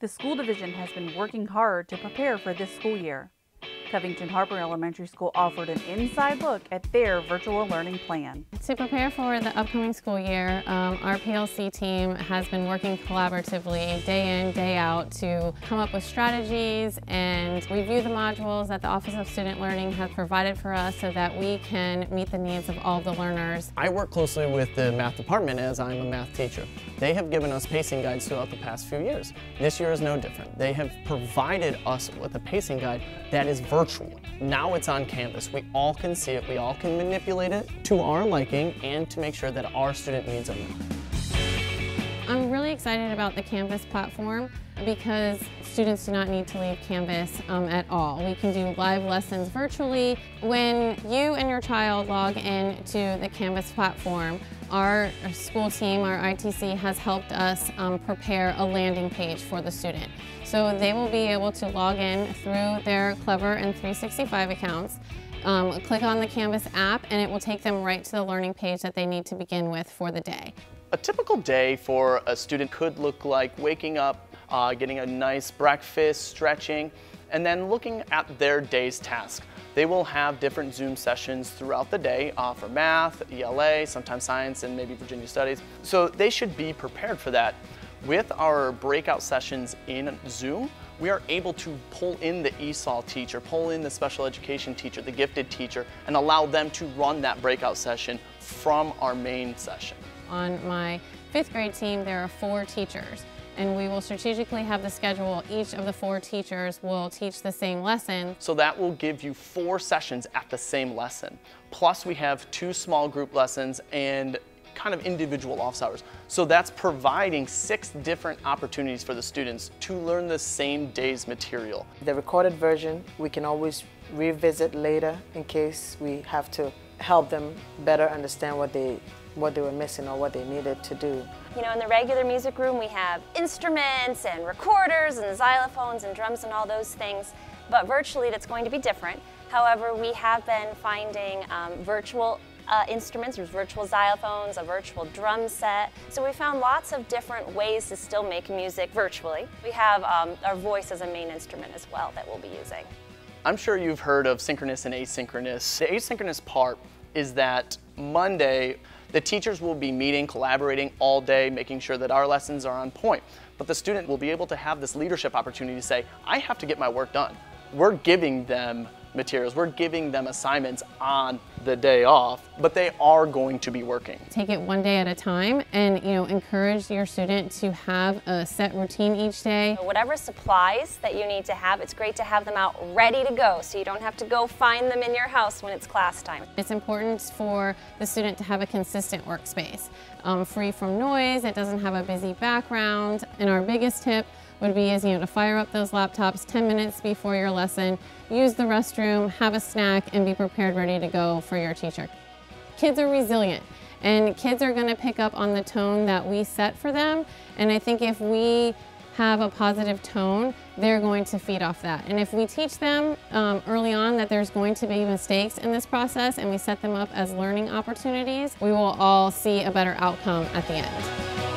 The school division has been working hard to prepare for this school year. Covington Harper Elementary School offered an inside look at their virtual learning plan. To prepare for the upcoming school year, um, our PLC team has been working collaboratively day in, day out to come up with strategies and review the modules that the Office of Student Learning has provided for us so that we can meet the needs of all the learners. I work closely with the math department as I'm a math teacher. They have given us pacing guides throughout the past few years. This year is no different. They have provided us with a pacing guide that is virtual virtual. Now it's on Canvas. We all can see it, we all can manipulate it to our liking and to make sure that our student needs are met. I'm really excited about the Canvas platform because students do not need to leave Canvas um, at all. We can do live lessons virtually. When you and your child log in to the Canvas platform, our school team, our ITC, has helped us um, prepare a landing page for the student. So they will be able to log in through their Clever and 365 accounts, um, click on the Canvas app, and it will take them right to the learning page that they need to begin with for the day. A typical day for a student could look like waking up, uh, getting a nice breakfast, stretching, and then looking at their day's task. They will have different Zoom sessions throughout the day uh, for math, ELA, sometimes science, and maybe Virginia Studies. So they should be prepared for that. With our breakout sessions in Zoom, we are able to pull in the ESOL teacher, pull in the special education teacher, the gifted teacher, and allow them to run that breakout session from our main session. On my fifth grade team, there are four teachers and we will strategically have the schedule. Each of the four teachers will teach the same lesson. So that will give you four sessions at the same lesson. Plus we have two small group lessons and kind of individual office hours. So that's providing six different opportunities for the students to learn the same day's material. The recorded version we can always revisit later in case we have to help them better understand what they what they were missing or what they needed to do. You know, in the regular music room we have instruments and recorders and xylophones and drums and all those things, but virtually that's going to be different. However, we have been finding um, virtual uh, instruments, there's virtual xylophones, a virtual drum set. So we found lots of different ways to still make music virtually. We have um, our voice as a main instrument as well that we'll be using. I'm sure you've heard of synchronous and asynchronous. The asynchronous part is that Monday, the teachers will be meeting, collaborating all day, making sure that our lessons are on point. But the student will be able to have this leadership opportunity to say, I have to get my work done. We're giving them materials. We're giving them assignments on the day off, but they are going to be working. Take it one day at a time and you know encourage your student to have a set routine each day. Whatever supplies that you need to have, it's great to have them out ready to go so you don't have to go find them in your house when it's class time. It's important for the student to have a consistent workspace, um, free from noise, it doesn't have a busy background, and our biggest tip would be is you know to fire up those laptops 10 minutes before your lesson, use the restroom, have a snack, and be prepared ready to go for your teacher. Kids are resilient and kids are going to pick up on the tone that we set for them and I think if we have a positive tone, they're going to feed off that. And if we teach them um, early on that there's going to be mistakes in this process and we set them up as learning opportunities, we will all see a better outcome at the end.